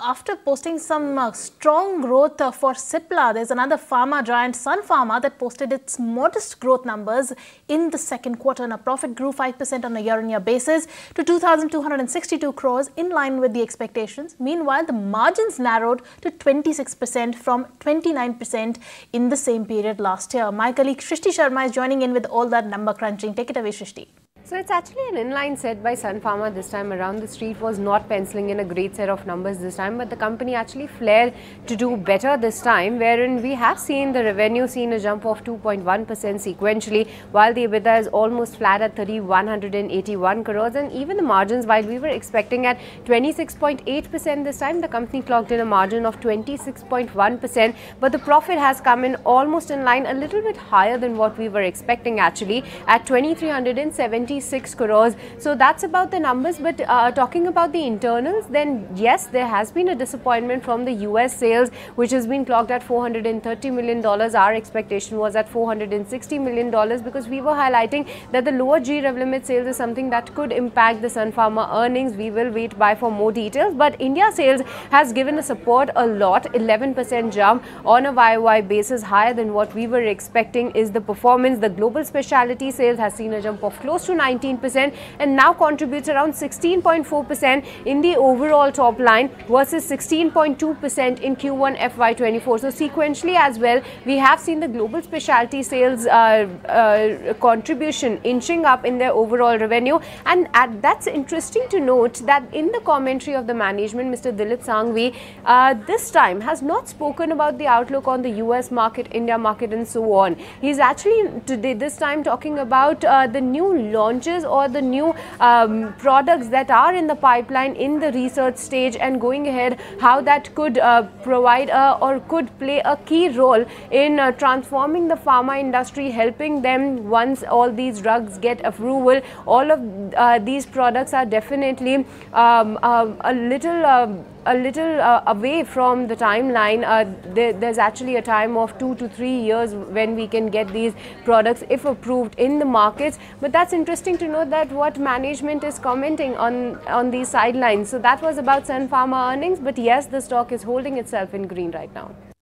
After posting some uh, strong growth uh, for Cipla, there's another pharma giant, Sun Pharma, that posted its modest growth numbers in the second quarter. And a profit grew 5% on a year-on-year basis to 2,262 crores, in line with the expectations. Meanwhile, the margins narrowed to 26% from 29% in the same period last year. My colleague Shrishti Sharma is joining in with all that number crunching. Take it away, Shrishti. So it's actually an inline set by Sun Pharma this time around. The street was not penciling in a great set of numbers this time, but the company actually flared to do better this time, wherein we have seen the revenue seen a jump of 2.1% sequentially, while the EBITDA is almost flat at 3,181 crores, and even the margins, while we were expecting at 26.8% this time, the company clocked in a margin of 26.1%, but the profit has come in almost in line, a little bit higher than what we were expecting actually, at 2,370 26 crores. So that's about the numbers. But uh, talking about the internals, then yes, there has been a disappointment from the US sales, which has been clocked at $430 million. Our expectation was at $460 million because we were highlighting that the lower gRevlimid sales is something that could impact the Sun Pharma earnings. We will wait by for more details. But India sales has given a support a lot, 11% jump on a YOY basis, higher than what we were expecting is the performance. The global specialty sales has seen a jump of close to 19% and now contributes around 16.4% in the overall top line versus 16.2% in Q1 FY24. So sequentially as well, we have seen the global specialty sales uh, uh, contribution inching up in their overall revenue. And at, that's interesting to note that in the commentary of the management, Mr. Dilip Shanghvi, uh, this time has not spoken about the outlook on the US market, India market and so on. He's actually today this time talking about uh, the new law launches or the new um, products that are in the pipeline in the research stage and going ahead how that could uh, provide a, or could play a key role in uh, transforming the pharma industry helping them once all these drugs get approval. All of uh, these products are definitely um, uh, a little um, a little uh, away from the timeline. Uh, there, there's actually a time of two to three years when we can get these products if approved in the markets. But that's interesting to know that what management is commenting on, on these sidelines. So that was about Sun Pharma earnings. But yes, the stock is holding itself in green right now.